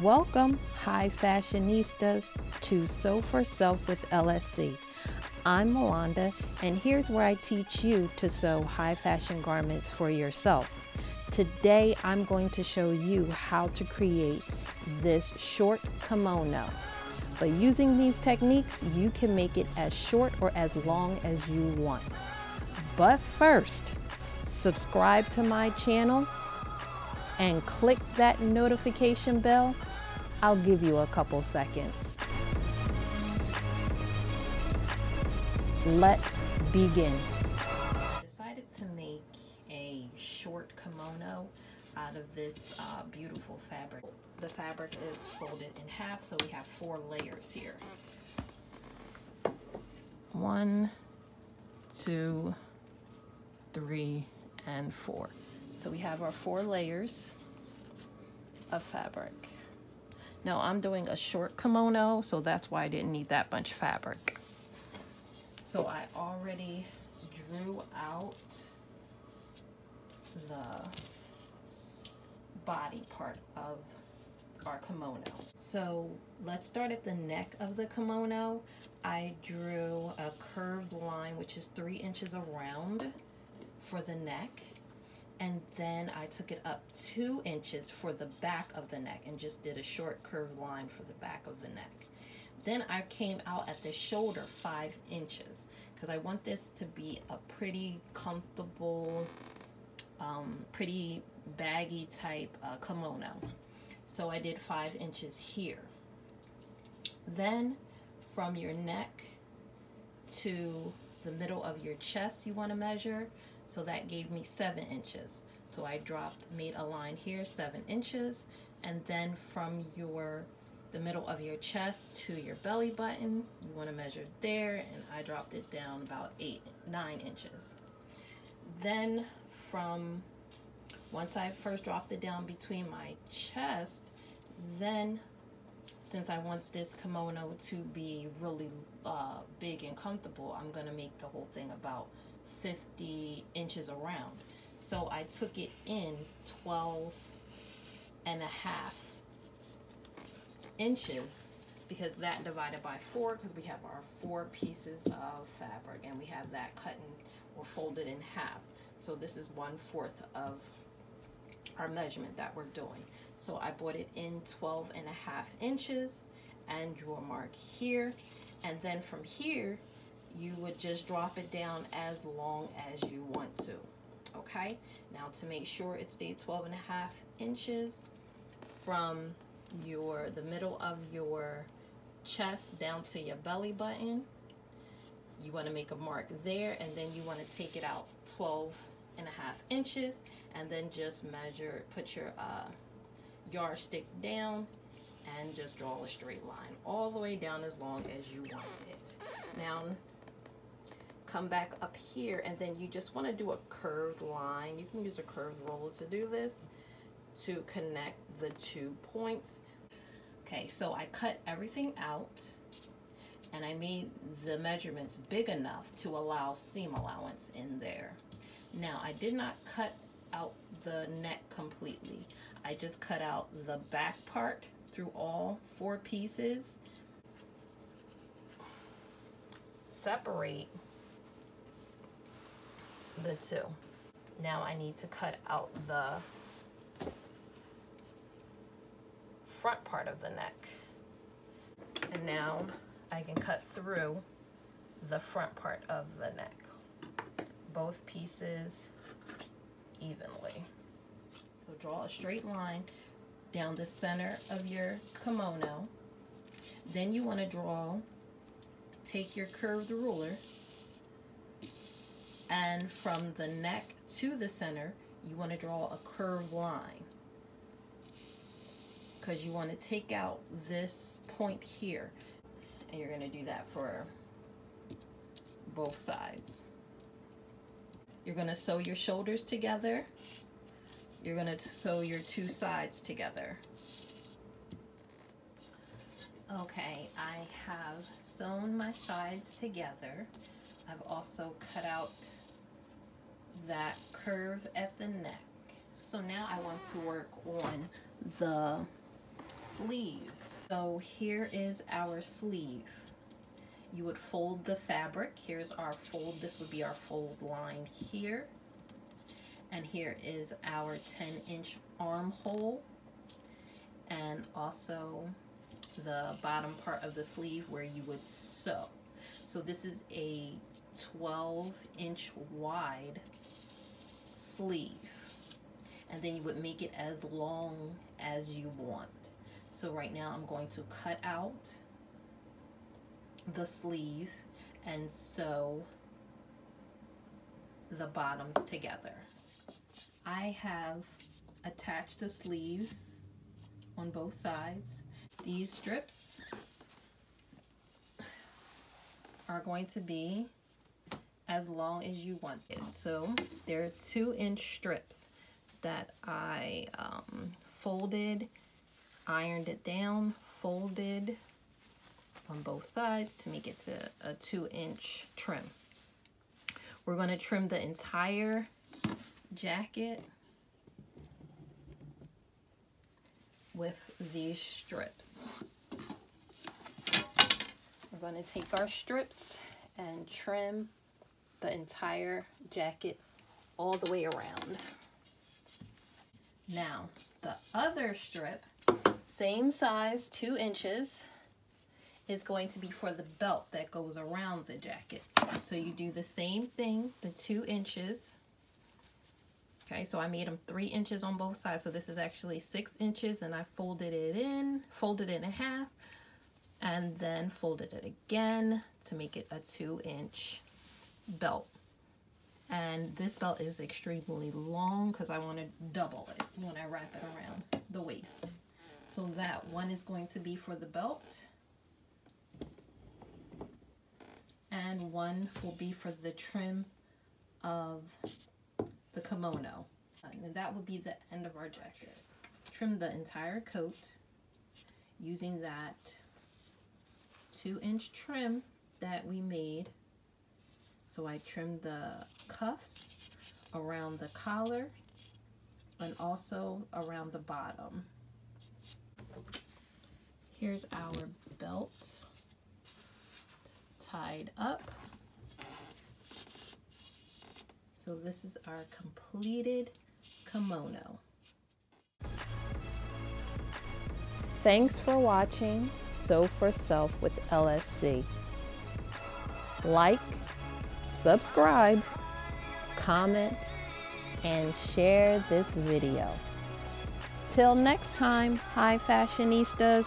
Welcome, high fashionistas, to Sew for Self with LSC. I'm Malanda, and here's where I teach you to sew high fashion garments for yourself. Today, I'm going to show you how to create this short kimono. But using these techniques, you can make it as short or as long as you want. But first, subscribe to my channel and click that notification bell. I'll give you a couple seconds. Let's begin. I decided to make a short kimono out of this uh, beautiful fabric. The fabric is folded in half, so we have four layers here. One, two, three, and four. So we have our four layers of fabric. Now I'm doing a short kimono, so that's why I didn't need that much fabric. So I already drew out the body part of our kimono. So let's start at the neck of the kimono. I drew a curved line which is three inches around for the neck and then I took it up two inches for the back of the neck and just did a short curved line for the back of the neck. Then I came out at the shoulder five inches because I want this to be a pretty comfortable, um, pretty baggy type uh, kimono. So I did five inches here. Then from your neck to the middle of your chest you want to measure so that gave me seven inches. So I dropped, made a line here, seven inches, and then from your the middle of your chest to your belly button, you want to measure there, and I dropped it down about eight, nine inches. Then from once I first dropped it down between my chest, then since I want this kimono to be really uh, big and comfortable, I'm going to make the whole thing about 50 inches around. So I took it in 12 and a half inches because that divided by four because we have our four pieces of fabric and we have that cut and or folded in half. So this is one fourth of our measurement that we're doing. So I brought it in 12 and a half inches and drew a mark here. And then from here, you would just drop it down as long as you want to okay now to make sure it stays 12 and a half inches from your the middle of your chest down to your belly button you want to make a mark there and then you want to take it out 12 and a half inches and then just measure put your uh, yardstick down and just draw a straight line all the way down as long as you want it now come back up here and then you just want to do a curved line. You can use a curved ruler to do this to connect the two points. Okay, so I cut everything out and I made the measurements big enough to allow seam allowance in there. Now I did not cut out the neck completely. I just cut out the back part through all four pieces. Separate the two. Now I need to cut out the front part of the neck. And now I can cut through the front part of the neck. Both pieces evenly. So draw a straight line down the center of your kimono. Then you want to draw, take your curved ruler and from the neck to the center, you want to draw a curved line because you want to take out this point here and you're going to do that for both sides. You're going to sew your shoulders together. You're going to sew your two sides together. Okay, I have sewn my sides together. I've also cut out that curve at the neck. So now I want to work on the sleeves. So here is our sleeve. You would fold the fabric. Here's our fold. This would be our fold line here. And here is our 10 inch armhole. And also the bottom part of the sleeve where you would sew. So this is a 12 inch wide sleeve and then you would make it as long as you want. So right now I'm going to cut out the sleeve and sew the bottoms together. I have attached the sleeves on both sides. These strips are going to be as long as you want it. So they're two inch strips that I um, folded, ironed it down, folded on both sides to make it to a two inch trim. We're going to trim the entire jacket with these strips. We're going to take our strips and trim the entire jacket all the way around. Now, the other strip, same size, two inches, is going to be for the belt that goes around the jacket. So you do the same thing, the two inches. Okay, so I made them three inches on both sides. So this is actually six inches and I folded it in, folded it in half, and then folded it again to make it a two inch belt and this belt is extremely long because I want to double it when I wrap it around the waist. So that one is going to be for the belt and one will be for the trim of the kimono. And that will be the end of our jacket. Trim the entire coat using that two inch trim that we made so I trimmed the cuffs around the collar and also around the bottom. Here's our belt tied up. So this is our completed kimono. Thanks for watching Sew for Self with LSC. Like, subscribe, comment, and share this video. Till next time, High fashionistas.